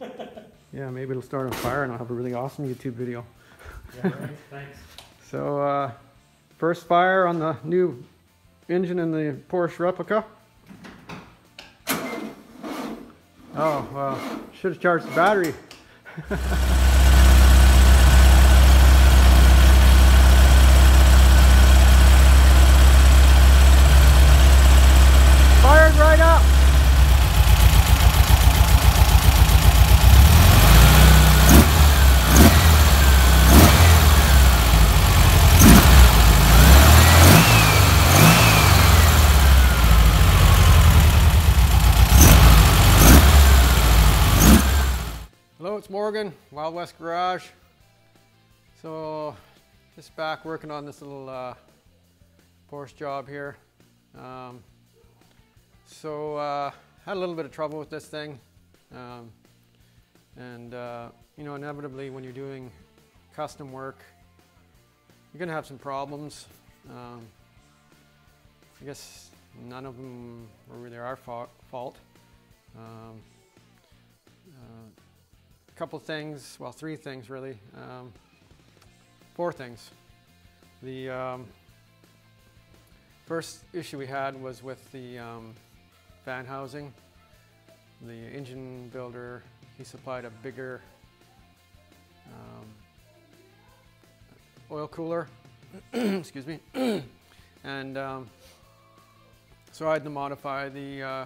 Yeah, maybe it'll start on fire and I'll have a really awesome YouTube video. Yeah, right, thanks. So, uh, first fire on the new engine in the Porsche replica. Oh, well, should have charged the battery. Fired right up. Hello, it's Morgan, Wild West Garage. So, just back working on this little uh, Porsche job here. Um, so, uh, had a little bit of trouble with this thing. Um, and, uh, you know, inevitably when you're doing custom work, you're going to have some problems. Um, I guess none of them were really our fa- fault. Um, uh, couple things, well, three things really, um, four things. The um, first issue we had was with the um, fan housing. The engine builder, he supplied a bigger um, oil cooler, excuse me, and um, so I had to modify the uh,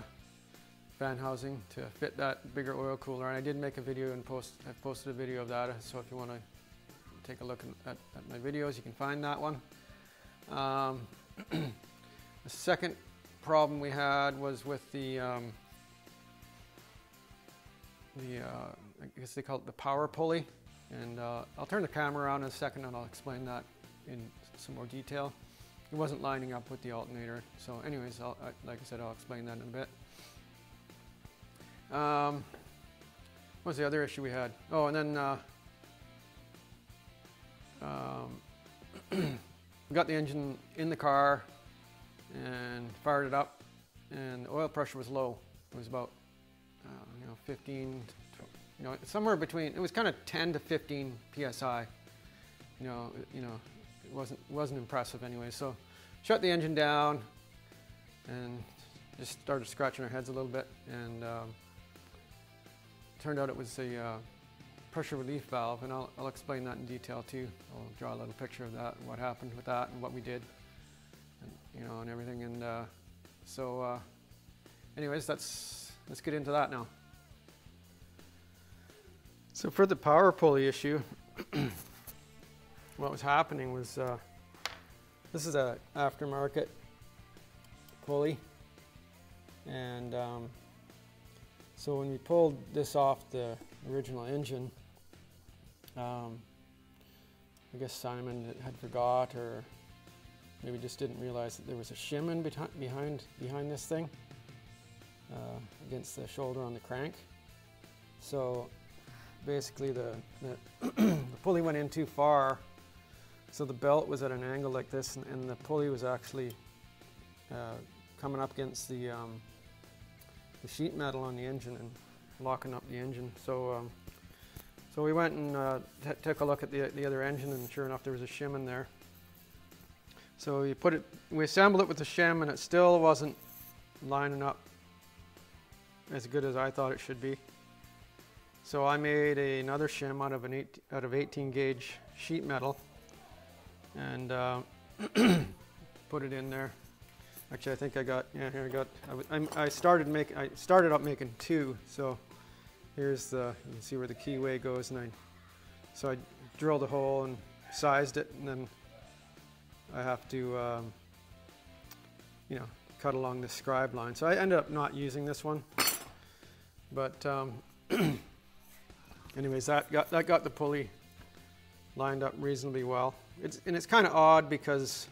fan housing to fit that bigger oil cooler. And I did make a video and post, I posted a video of that. So if you want to take a look at, at, my videos, you can find that one. Um, the second problem we had was with the, um, the uh, I guess they call it the power pulley. And uh, I'll turn the camera around in a second and I'll explain that in some more detail. It wasn't lining up with the alternator. So anyways, I, like I said, I'll explain that in a bit. Um, what was the other issue we had? Oh, and then uh, um, we got the engine in the car and fired it up, and the oil pressure was low. It was about uh, you know 15, you know somewhere between. It was kind of 10 to 15 psi. You know, you know, it wasn't wasn't impressive anyway. So shut the engine down and just started scratching our heads a little bit and. Um, turned out it was a uh, pressure relief valve, and I'll, I'll, explain that in detail too. I'll draw a little picture of that what happened with that and what we did, and, you know, and everything. And uh, so, uh, anyways, that's let's get into that now. So for the power pulley issue, what was happening was uh, this is a aftermarket pulley, and um, so when we pulled this off the original engine, um, I guess Simon had forgot or maybe just didn't realize that there was a shim in behind, behind this thing uh, against the shoulder on the crank. So basically the, the, the, pulley went in too far so the belt was at an angle like this and, and the pulley was actually uh, coming up against the um, the sheet metal on the engine and locking up the engine. So, um, so we went and uh, took a look at the, the other engine, and sure enough, there was a shim in there. So we put it, we assembled it with the shim, and it still wasn't lining up as good as I thought it should be. So I made a, another shim out of an eight, out of 18 gauge sheet metal, and uh, put it in there. Actually, I think I got, yeah, here I got, I, I started making, I started up making two. So here's the, you can see where the keyway goes. And I, so I drilled a hole and sized it and then I have to, um, you know, cut along the scribe line. So I ended up not using this one. But um, anyways, that got, that got the pulley lined up reasonably well. It's, and it's kind of odd because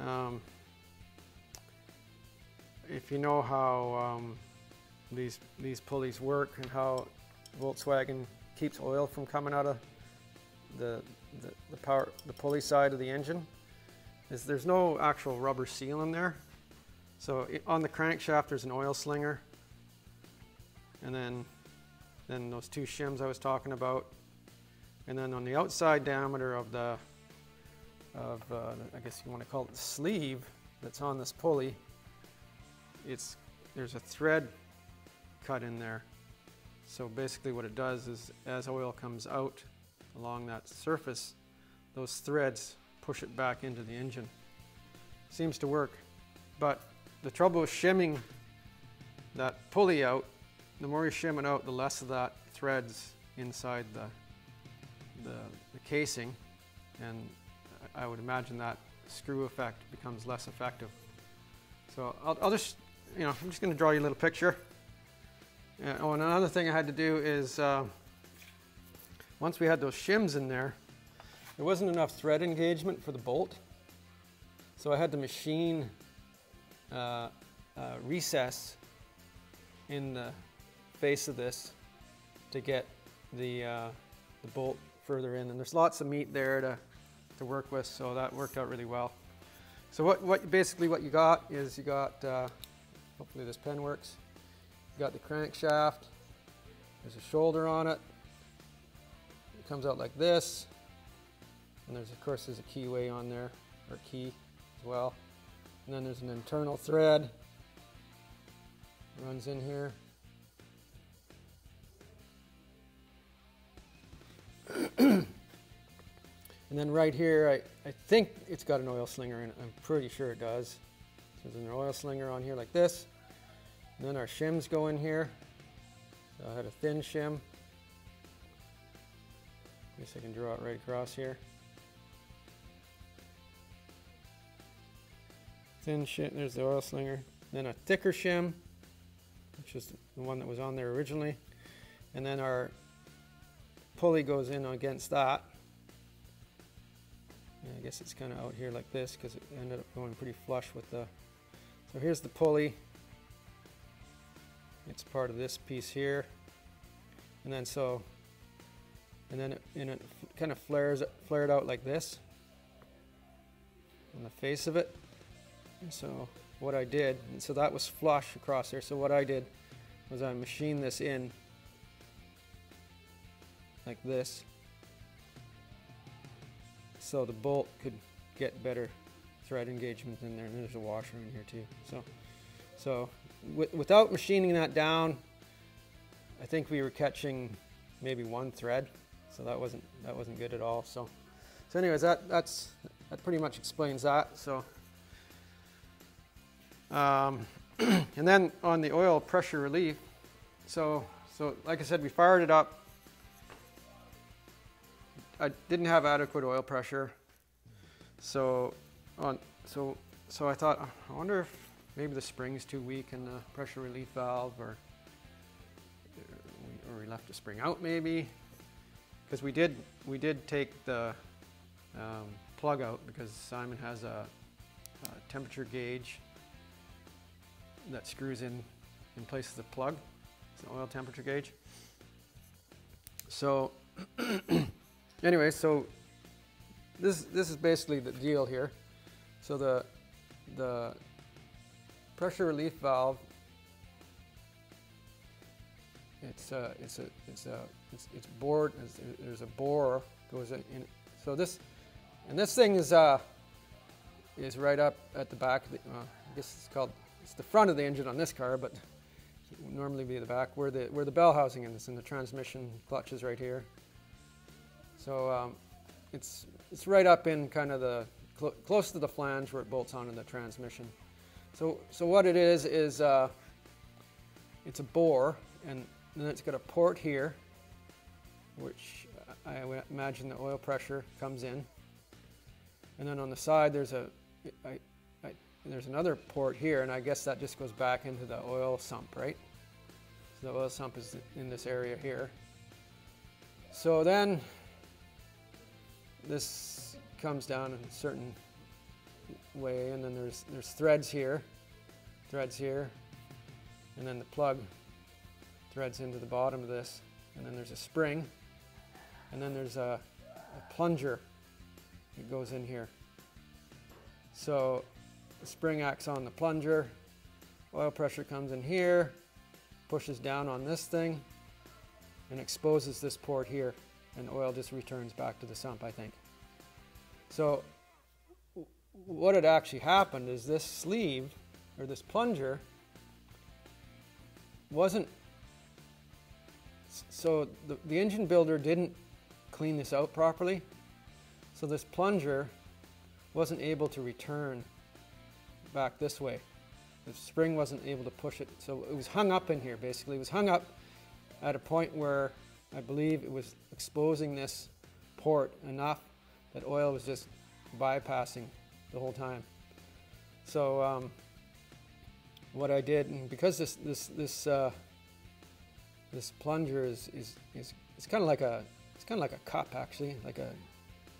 um, if you know how um, these these pulleys work and how Volkswagen keeps oil from coming out of the, the, the power the pulley side of the engine is there's no actual rubber seal in there. So it, on the crankshaft there's an oil slinger. And then then those two shims I was talking about, and then on the outside diameter of the, of uh, I guess you want to call it the sleeve that's on this pulley, it's there's a thread cut in there. So basically what it does is as oil comes out along that surface, those threads push it back into the engine. Seems to work, but the trouble with shimming that pulley out, the more you shim it out, the less of that threads inside the, the, the casing, and I would imagine that screw effect becomes less effective. So I'll, I'll just, you know, I'm just going to draw you a little picture. Yeah, oh, and another thing I had to do is uh, once we had those shims in there, there wasn't enough thread engagement for the bolt. So I had to machine uh, recess in the face of this to get the, uh, the bolt further in. And there's lots of meat there to, to work with, so that worked out really well. So what, what basically what you got is you got, uh, hopefully this pen works, got the crankshaft, there's a shoulder on it, it comes out like this, and there's of course there's a keyway on there, or key as well. And then there's an internal thread, runs in here. and then right here, I, I think it's got an oil slinger in it. I'm pretty sure it does. There's an oil slinger on here like this. And then our shims go in here. So I had a thin shim. I guess I can draw it right across here. Thin shim, there's the oil slinger. Then a thicker shim, which is the one that was on there originally. And then our pulley goes in against that. Yeah, I guess it's kind of out here like this because it ended up going pretty flush with the. So here's the pulley. It's part of this piece here. And then so, and then it, and it kind of flares, flared out like this on the face of it. And so what I did, and so that was flush across there. So what I did was I machined this in like this so the bolt could get better thread engagement in there and there's a washer in here too. So so without machining that down I think we were catching maybe one thread. So that wasn't that wasn't good at all. So so anyways that that's that pretty much explains that. So um, and then on the oil pressure relief so so like I said we fired it up. I didn't have adequate oil pressure. So on so so I thought I wonder if maybe the spring's too weak in the pressure relief valve or or we left the spring out maybe because we did we did take the um, plug out because Simon has a, a, temperature gauge that screws in in place of the plug. It's an oil temperature gauge. So anyway, so this this is basically the deal here. So the the pressure relief valve it's a, it's a it's a it's, it's bored it's, there's a bore goes in, in, so this and this thing is uh is right up at the back of the, uh, I guess it's called it's the front of the engine on this car but it would normally be the back where the where the bell housing is and the transmission clutch is right here. So um, it's, it's right up in kind of the, cl close to the flange where it bolts onto the transmission. So, so what it is, is uh, it's a bore, and then it's got a port here, which I imagine the oil pressure comes in. And then on the side, there's a, I, I, there's another port here, and I guess that just goes back into the oil sump, right? So the oil sump is in this area here. So then this comes down in a certain way and then there's there's threads here threads here and then the plug threads into the bottom of this and then there's a spring and then there's a, a plunger that goes in here so the spring acts on the plunger oil pressure comes in here pushes down on this thing and exposes this port here, and oil just returns back to the sump, I think. So what had actually happened is this sleeve, or this plunger, wasn't so the, the engine builder didn't clean this out properly. So this plunger wasn't able to return back this way. The spring wasn't able to push it. So it was hung up in here basically. It was hung up at a point where i believe it was exposing this port enough that oil was just bypassing the whole time so um, what I did, and because this this this uh, this plunger is is is it's kind of like a it's kind of like a cup actually, like a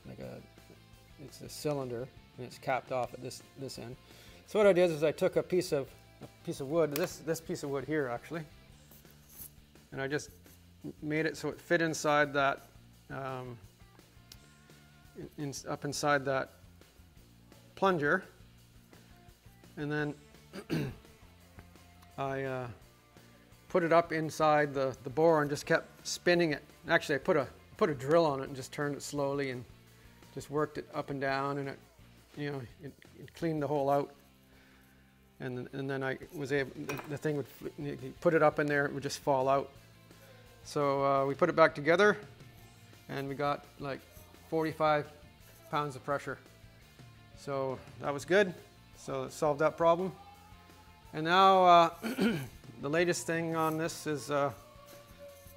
like a it's a cylinder and it's capped off at this this end. So what I did is I took a piece of a piece of wood, this this piece of wood here actually, and I just made it so it fit inside that um, in, up inside that plunger, and then I uh, put it up inside the, the bore and just kept spinning it. Actually, I put a put a drill on it and just turned it slowly and just worked it up and down, and it, you know, it, it cleaned the hole out. And then- and then I was able, the, thing would put it up in there, it would just fall out. So uh, we put it back together, and we got like 45 pounds of pressure. So that was good. So it solved that problem. And now uh, the latest thing on this is uh,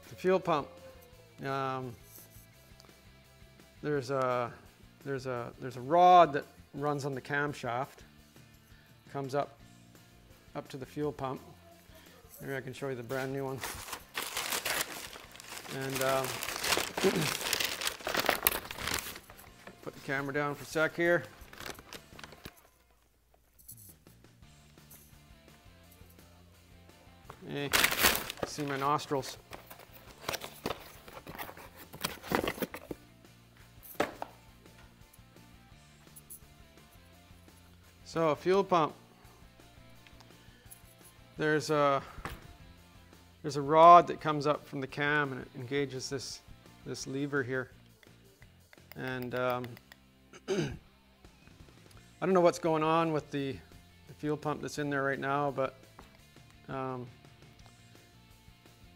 the fuel pump. Um, there's a there's a there's a rod that runs on the camshaft, comes up up to the fuel pump. Maybe I can show you the brand new one. And um, camera down for a sec here. Eh, see my nostrils. So a fuel pump. There's a there's a rod that comes up from the cam and it engages this this lever here. And um, I don't know what's going on with the, the fuel pump that's in there right now, but um,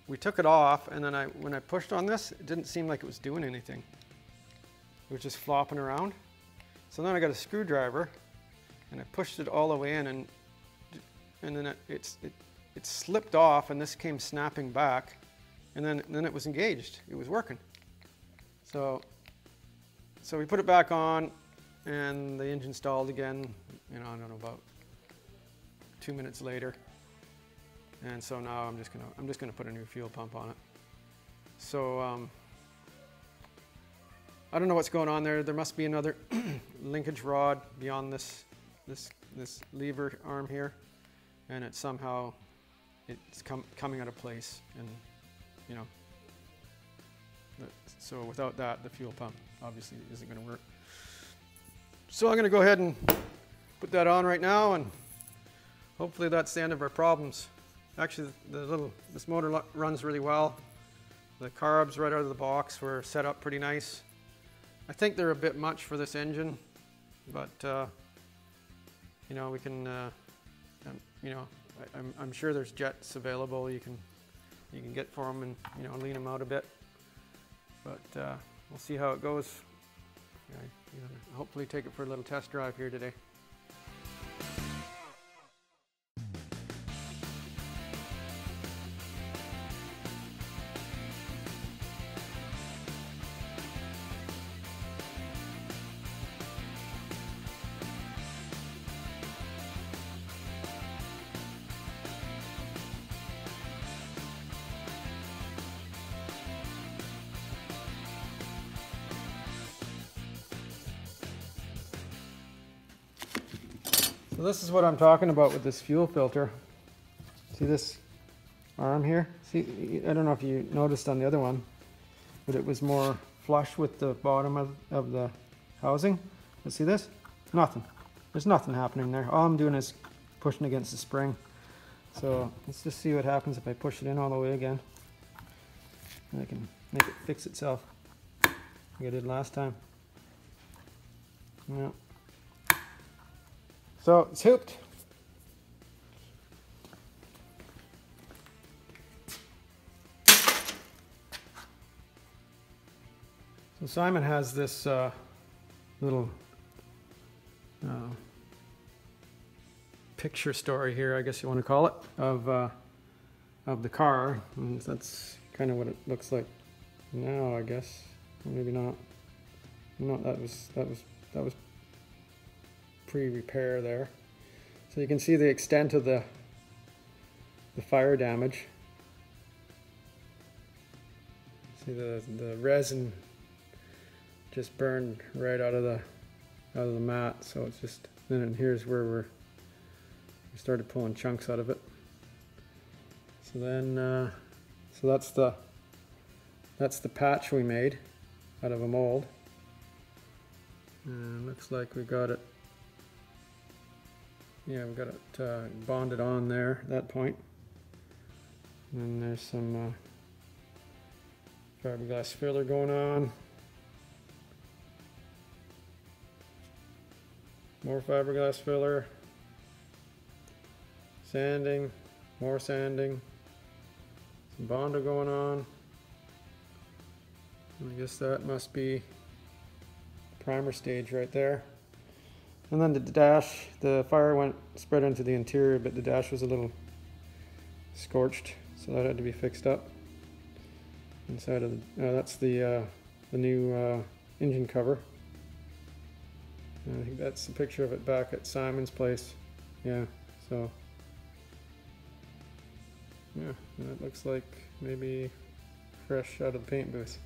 we took it off, and then I, when I pushed on this, it didn't seem like it was doing anything. It was just flopping around. So then I got a screwdriver, and I pushed it all the way in, and and then it, it's it, it slipped off, and this came snapping back, and then then it was engaged. It was working. So so we put it back on, and the engine stalled again. You know, I don't know about two minutes later. And so now I'm just gonna I'm just gonna put a new fuel pump on it. So um, I don't know what's going on there. There must be another linkage rod beyond this this this lever arm here, and it somehow it's com- coming out of place, and you know. So without that, the fuel pump obviously isn't going to work. So I'm going to go ahead and put that on right now, and hopefully that's the end of our problems. Actually, the little this motor runs really well. The carbs right out of the box were set up pretty nice. I think they're a bit much for this engine, but uh, you know we can. Uh, um, you know, I, I'm, I'm sure there's jets available. You can you can get for them and you know lean them out a bit. But uh, we'll see how it goes. Yeah, you know, hopefully take it for a little test drive here today. So this is what I'm talking about with this fuel filter. See this arm here? See, I don't know if you noticed on the other one, but it was more flush with the bottom of, of the housing. But see this? Nothing. There's nothing happening there. All I'm doing is pushing against the spring. So let's just see what happens if I push it in all the way again. and I can make it fix itself like I did last time. Yeah. So it's hooped. So Simon has this uh, little uh, picture story here, I guess you want to call it, of uh, of the car, and that's kind of what it looks like now, I guess. Maybe not. No, that was that was that was pre-repair there. So you can see the extent of the the fire damage. See the the resin just burned right out of the out of the mat. So it's just then and here's where we're we started pulling chunks out of it. So then uh, so that's the that's the patch we made out of a mold. And looks like we got it. Yeah, we've got it uh, bonded on there at that point. And then there's some uh, fiberglass filler going on. More fiberglass filler. Sanding, more sanding. Some Bondo going on. I guess that must be primer stage right there. And then the dash, the fire went spread into the interior, but the dash was a little scorched, so that had to be fixed up. Inside of the, uh, that's the uh, the new uh, engine cover. And I think that's a picture of it back at Simon's place. Yeah, so yeah, that looks like maybe fresh out of the paint booth.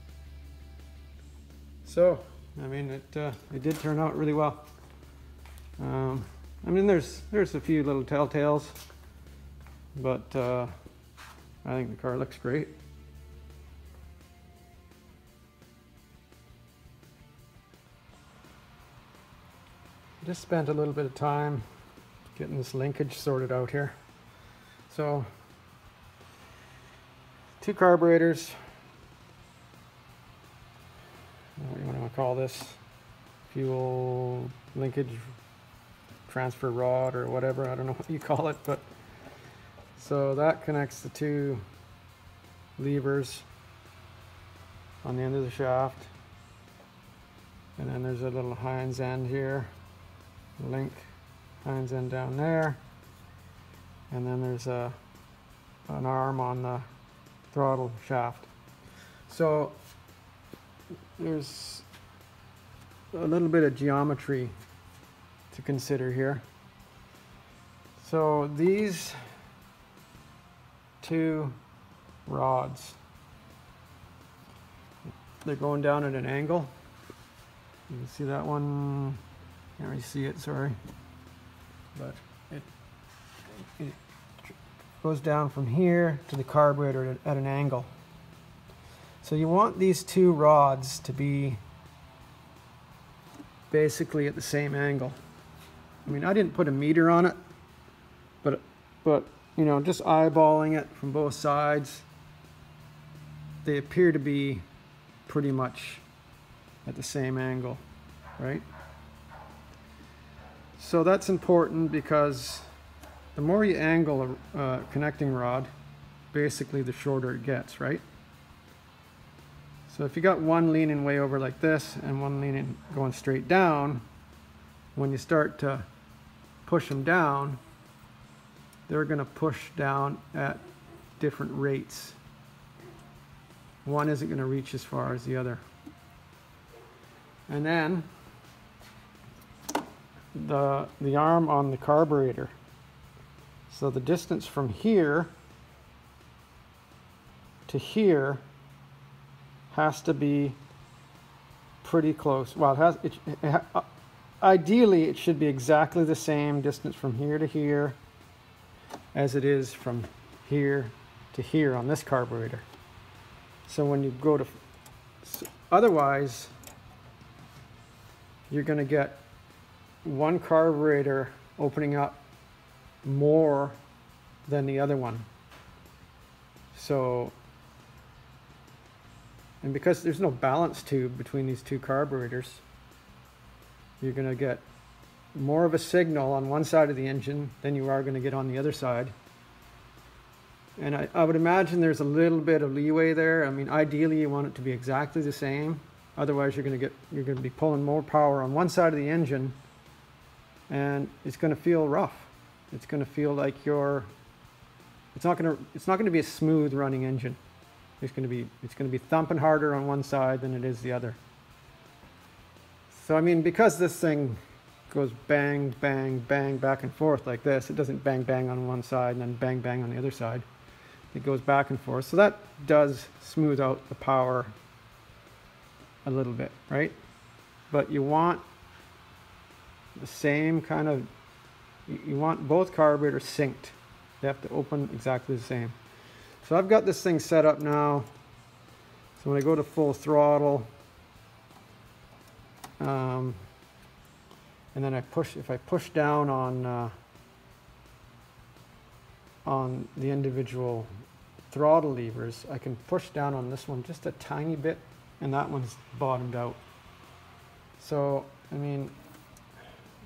So, I mean, it uh, it did turn out really well. Um, I mean, there's there's a few little telltales, but uh, I think the car looks great. Just spent a little bit of time getting this linkage sorted out here. So, two carburetors, what do you want to call this? Fuel linkage transfer rod or whatever. I don't know what you call it, but so that connects the two levers on the end of the shaft. And then there's a little Heim end here, link Heim end down there. And then there's a an arm on the throttle shaft. So there's a little bit of geometry to consider here. So these two rods, they're going down at an angle. You can see that one, can't really see it, sorry. But it, it goes down from here to the carburetor at, at an angle. So you want these two rods to be basically at the same angle. I mean, I didn't put a meter on it, but, but you know, just eyeballing it from both sides, they appear to be pretty much at the same angle, right? So that's important because the more you angle a uh, connecting rod, basically the shorter it gets, right? So if you got one leaning way over like this and one leaning going straight down, when you start to push them down, they're going to push down at different rates. One isn't going to reach as far as the other. And then the, the arm on the carburetor. So the distance from here to here has to be pretty close. Well, it has. It, it, ideally, it should be exactly the same distance from here to here as it is from here to here on this carburetor. So when you go to, otherwise, you're going to get one carburetor opening up more than the other one. So and because there's no balance tube between these two carburetors, you're going to get more of a signal on one side of the engine than you are going to get on the other side. And I, I would imagine there's a little bit of leeway there. I mean, ideally you want it to be exactly the same. Otherwise you're going to get, you're going to be pulling more power on one side of the engine and it's going to feel rough. It's going to feel like you're, it's not going to, it's not going to be a smooth running engine. It's going to be, it's going to be thumping harder on one side than it is the other. So I mean, because this thing goes bang, bang, bang back and forth like this, it doesn't bang, bang on one side and then bang, bang on the other side. It goes back and forth. So that does smooth out the power a little bit, right? But you want the same kind of, you want both carburetors synced. They have to open exactly the same. So I've got this thing set up now. So when I go to full throttle, um, and then I push, if I push down on, uh, on the individual throttle levers, I can push down on this one just a tiny bit and that one's bottomed out. So, I mean,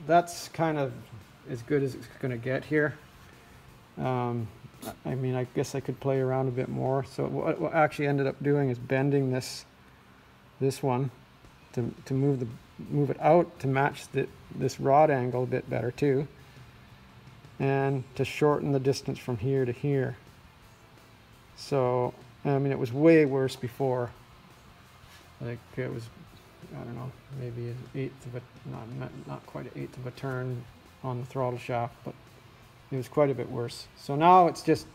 that's kind of as good as it's going to get here. Um, I mean, I guess I could play around a bit more. So what, what I actually ended up doing is bending this, this one to, to move the move it out to match the, this rod angle a bit better too. And to shorten the distance from here to here. So I mean it was way worse before. Like it was I don't know maybe an eighth of a not not quite an eighth of a turn on the throttle shaft but it was quite a bit worse. So now it's just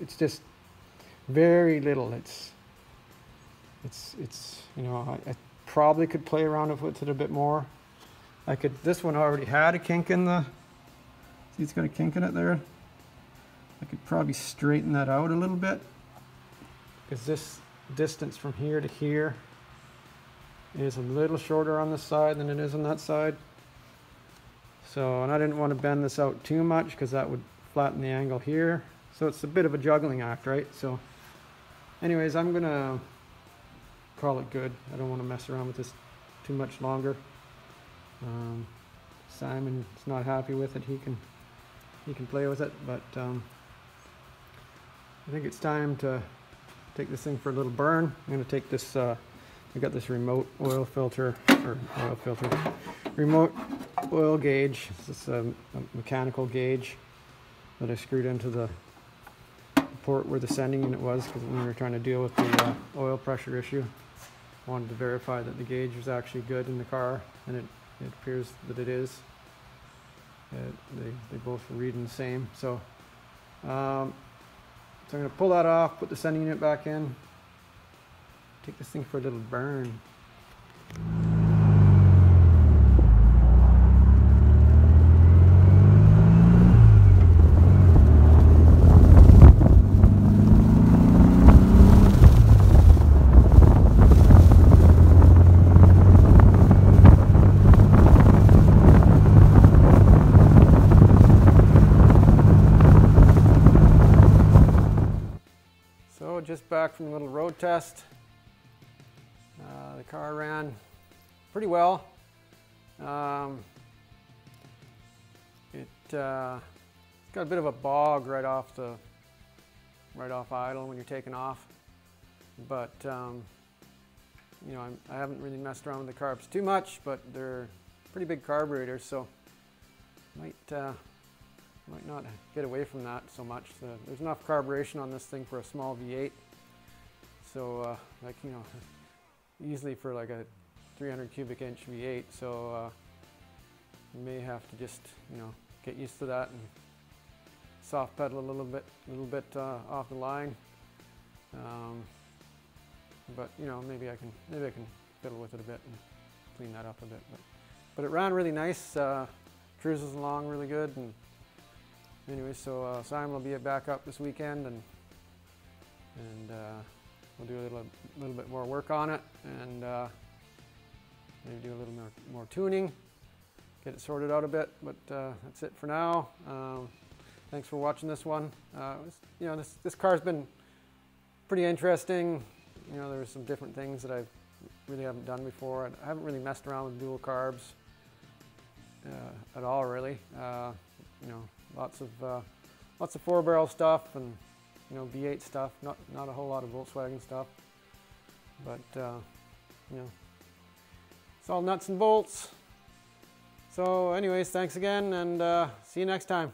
it's just very little. It's it's it's you know I, I probably could play around with it a bit more. I could, this one already had a kink in the, see it's got a kink in it there. I could probably straighten that out a little bit because this distance from here to here is a little shorter on this side than it is on that side. So, and I didn't want to bend this out too much because that would flatten the angle here. So it's a bit of a juggling act, right? So anyways, I'm going to call it good. I don't want to mess around with this too much longer. Um, Simon's not happy with it. He can he can play with it, but um, I think it's time to take this thing for a little burn. I'm going to take this. Uh, I got this remote oil filter or oil filter, remote oil gauge. This is a, a mechanical gauge that I screwed into the port where the sending unit was because we were trying to deal with the uh, oil pressure issue wanted to verify that the gauge was actually good in the car, and it, it appears that it is. It, they, they both were reading the same. So, um, so I'm going to pull that off, put the sending unit back in, take this thing for a little burn. just back from a little road test. Uh, the car ran pretty well. Um, it uh, got a bit of a bog right off the right off idle when you're taking off, but um, you know I'm, I have not really messed around with the carbs too much, but they're pretty big carburetors, so might uh, might not get away from that so much. The, there's enough carburation on this thing for a small V8. So uh, like, you know, easily for like a 300 cubic inch V8. So uh, you may have to just, you know, get used to that and soft pedal a little bit, a little bit uh, off the line. Um, but you know, maybe I can, maybe I can fiddle with it a bit and clean that up a bit. But, but it ran really nice. Uh, cruises along really good and anyway, so uh, Simon will be back up this weekend, and and uh, we'll do a little little bit more work on it, and uh, maybe do a little more more tuning, get it sorted out a bit. But uh, that's it for now. Um, thanks for watching this one. Uh, you know, this this car's been pretty interesting. you know, there's some different things that I really haven't done before. I haven't really messed around with dual carbs uh, at all, really. Uh, you know, lots of uh, lots of four barrel stuff and you know V8 stuff. Not not a whole lot of Volkswagen stuff, but uh, you know, it's all nuts and bolts. So, anyways, thanks again, and uh, see you next time.